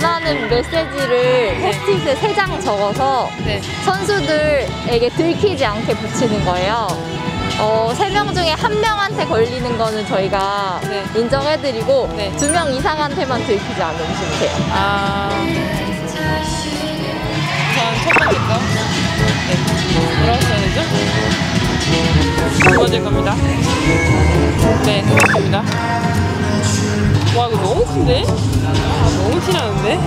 하는 메시지를 포스트잇에 세 장 적어서 네. 선수들에게 들키지 않게 붙이는 거예요. 어, 세 명 중에 한 명한테 걸리는 거는 저희가 네. 인정해드리고 네. 두명 이상한테만 들키지 않으시면 돼요. 아. 우선 첫 번째 거. 네. 뭐라고 써야 되죠? 두 번째 겁니다. 네, 두 번째입니다. 와, 이거 너무 큰데? 아, 너무 티나는데?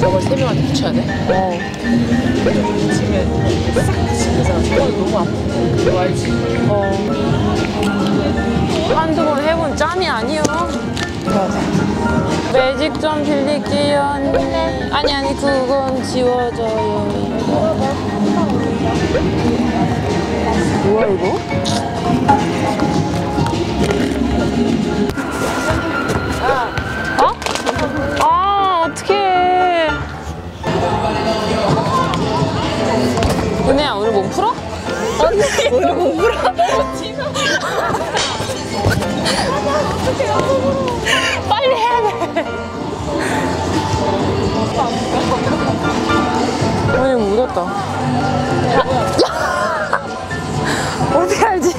저걸 세 명한테 붙여야 돼? 어. 붙이면 싹 붙이면서 손이 너무 아프고 그거 알지? 어. 한두 번 해본 짬이 아니요. 맞아. 매직 좀 빌릴게요, 언니. 아니, 아니, 그건 지워져요. 뭐야, 이거? 어? 아, 어떡해. 은혜야, 오늘 몸 풀어? 언니, 오늘 몸 풀어? 묻었다. 어떻게 알지?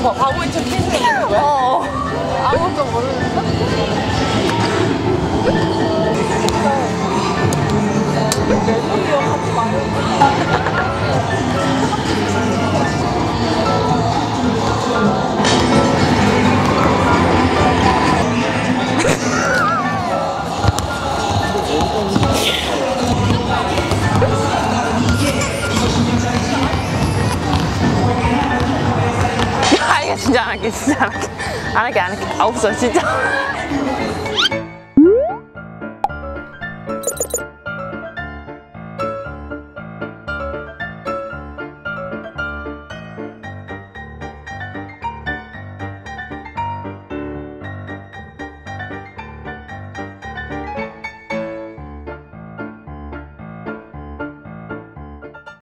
뭐, 바보인 척 해주는 거야? 어. 아무것도 모르는데? じゃなきゃじゃなきゃあなきゃあなきゃあおそしじゃ